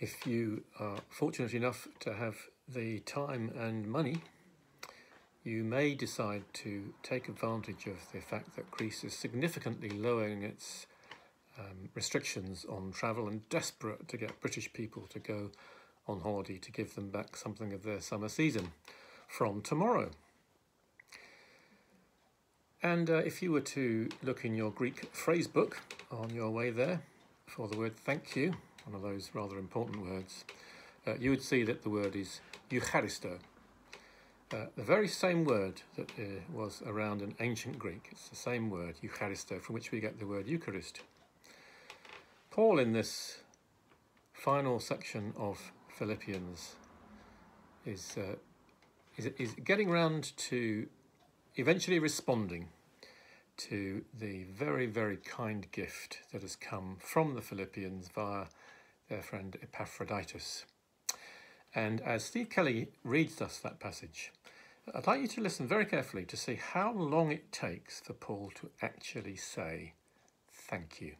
If you are fortunate enough to have the time and money, you may decide to take advantage of the fact that Greece is significantly lowering its um, restrictions on travel and desperate to get British people to go on holiday to give them back something of their summer season from tomorrow. And uh, if you were to look in your Greek phrase book on your way there for the word thank you, one of those rather important words, uh, you would see that the word is eucharisto. Uh, the very same word that uh, was around in ancient Greek. It's the same word, eucharisto, from which we get the word Eucharist. Paul, in this final section of Philippians, is, uh, is, is getting round to eventually responding to the very, very kind gift that has come from the Philippians via their friend Epaphroditus. And as Steve Kelly reads us that passage, I'd like you to listen very carefully to see how long it takes for Paul to actually say, Thank you.